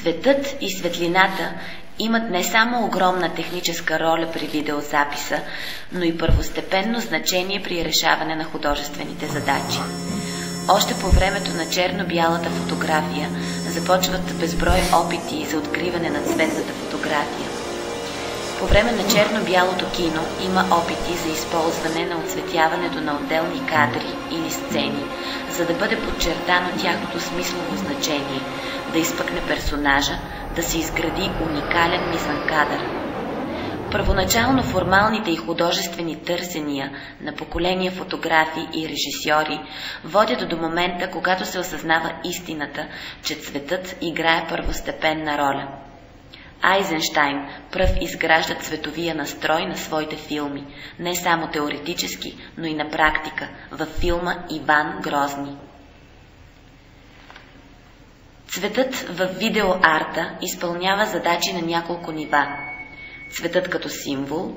Светът и светлината имат не само огромна техническа роля при видеозаписа, но и първостепенно значение при решаване на художествените задачи. Още по времето на черно-бялата фотография започват безброй опити за откриване на цветната фотография. По време на черно-бялото кино има опити за използване на оцветяването на отделни кадри или сцени, за да бъде подчертано тяхното смислово значение, да изпъкне персонажа, да се изгради уникален мизанкадър. Първоначално формалните и художествени търсения на поколения фотографи и режисьори водят до момента, когато се осъзнава истината, че цветът играе първостепенна роля. Айзенштайн пръв изгражда цветовия настрой на своите филми, не само теоретически, но и на практика, във филма Иван Грозни. Цветът в видеоарта изпълнява задачи на няколко нива. Цветът като символ,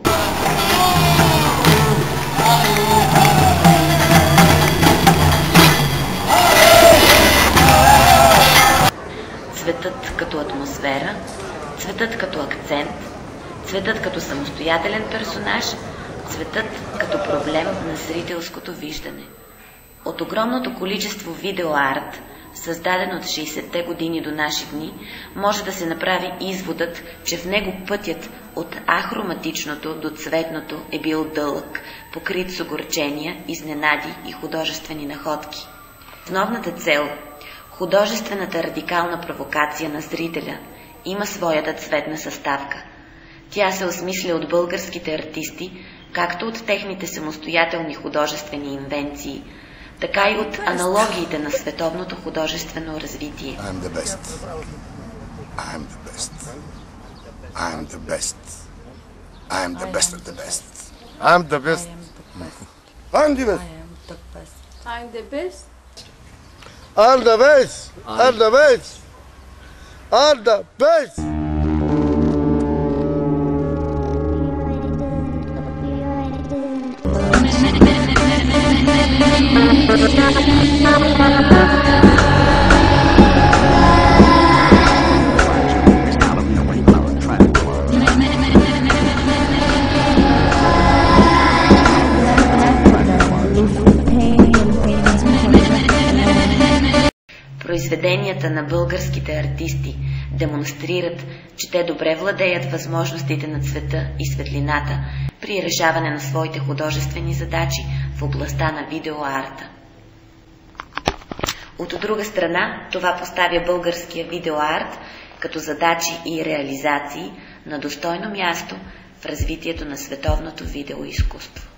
цветът като атмосфера, цветът като акцент, цветът като самостоятелен персонаж, цветът като проблем на зрителското виждане. От огромното количество видеоарт, създаден от 60-те години до наши дни, може да се направи изводът, че в него пътят от ахроматичното до цветното е бил дълъг, покрит с огорчения, изненади и художествени находки. Основната цел – художествената радикална провокация на зрителя – има своята цветна съставка. Тя се осмисля от българските артисти, както от техните самостоятелни художествени инвенции, така и от аналогиите на световното художествено развитие. I'm the best. I'm the best. I'm the best. I'm the best of the best. I'm the best. I'm the best. I'm the best. I'm the best. I'm the best. I'm the best. Произведенията на българските артисти демонстрират, че те добре владеят възможностите на цвета и светлината при решаване на своите художествени задачи в областта на видеоарта. От друга страна, това поставя българския видеоарт като задачи и реализации на достойно място в развитието на световното видеоизкуство.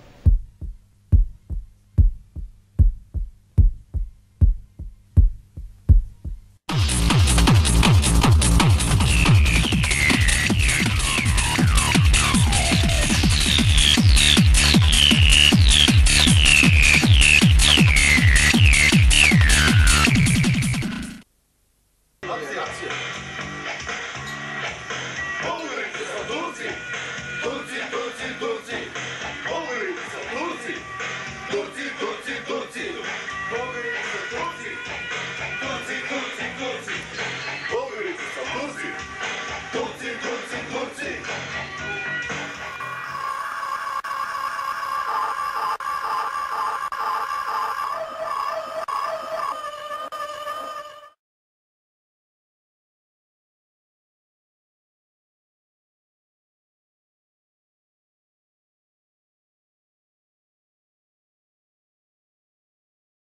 Turzi, Turzi, Turzi, Turzi.